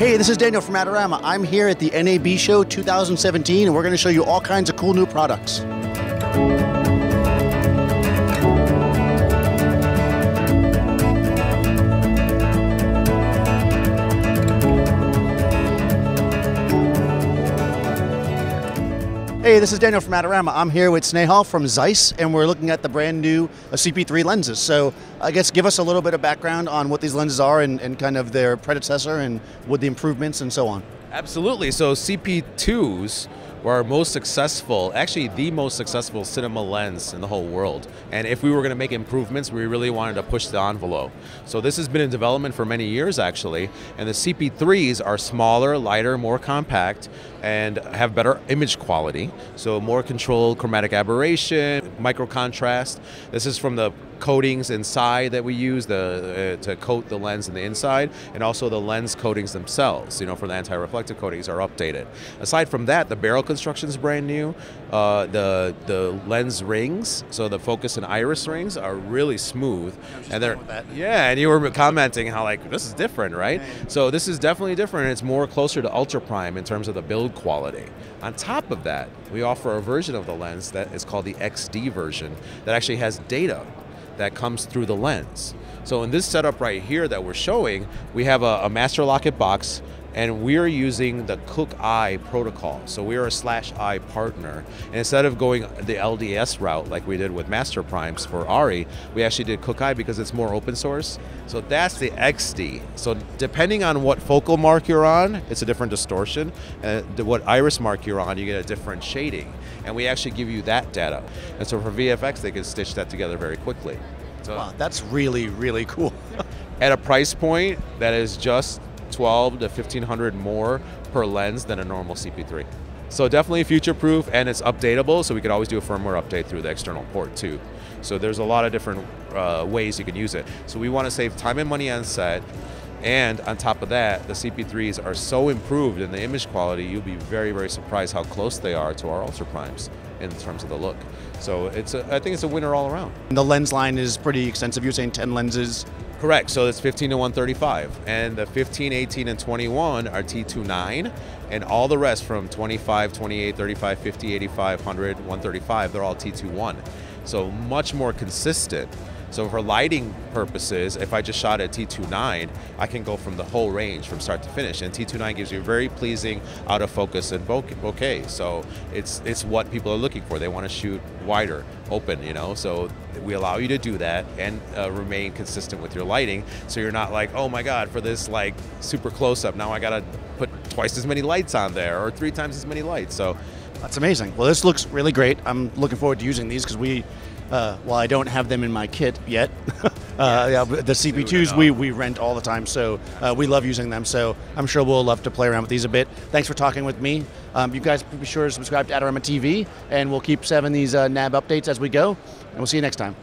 Hey, this is Daniel from Adorama. I'm here at the NAB Show 2017, and we're going to show you all kinds of cool new products. Hey, this is Daniel from Adorama. I'm here with Snehal from Zeiss, and we're looking at the brand new uh, CP3 lenses. So, I guess give us a little bit of background on what these lenses are and, and kind of their predecessor and what the improvements and so on. Absolutely. So, CP2s were our most successful, actually the most successful cinema lens in the whole world. And if we were going to make improvements, we really wanted to push the envelope. So this has been in development for many years actually, and the CP3s are smaller, lighter, more compact, and have better image quality. So more controlled chromatic aberration, micro contrast. This is from the coatings inside that we use the, uh, to coat the lens in the inside, and also the lens coatings themselves, you know, for the anti-reflective coatings are updated. Aside from that, the barrel construction is brand new. Uh, the the lens rings, so the focus and iris rings are really smooth, and they're yeah. And you were commenting how like this is different, right? So this is definitely different. It's more closer to ultra prime in terms of the build quality. On top of that, we offer a version of the lens that is called the XD version that actually has data that comes through the lens. So in this setup right here that we're showing, we have a, a master Lockit box and we're using the Cooke /i protocol. So we are a slash eye partner. And instead of going the LDS route like we did with Master Primes for ARRI, we actually did Cooke /i because it's more open source. So that's the XD. So depending on what focal mark you're on, it's a different distortion. And what iris mark you're on, you get a different shading. And we actually give you that data. And so for VFX, they can stitch that together very quickly. So wow, that's really, really cool. at a price point that is just 12 to 1500 more per lens than a normal CP3. So definitely future proof and it's updatable so we could always do a firmware update through the external port too. So there's a lot of different uh, ways you can use it. So we want to save time and money on set and on top of that, the CP3s are so improved in the image quality, you'll be very, very surprised how close they are to our Ultra Primes in terms of the look. So it's a, I think it's a winner all around. The lens line is pretty extensive. You're saying 10 lenses? Correct. So it's 15 to 135. And the 15, 18, and 21 are T29. And all the rest from 25, 28, 35, 50, 85, 100, 135, they're all T21. So much more consistent. So for lighting purposes, if I just shot at T29, I can go from the whole range from start to finish. And T29 gives you very pleasing out of focus and bokeh. So it's it's what people are looking for. They want to shoot wider, open, you know. So we allow you to do that and uh, remain consistent with your lighting. So you're not like, oh my God, for this like super close up, now I gotta put twice as many lights on there or three times as many lights. So that's amazing. Well, this looks really great. I'm looking forward to using these because we uh, while I don't have them in my kit yet, uh, yeah, the CP2s we, we rent all the time, so uh, we love using them. So I'm sure we'll love to play around with these a bit. Thanks for talking with me. Um, you guys be sure to subscribe to Adorama TV, and we'll keep having these uh, NAB updates as we go. And we'll see you next time.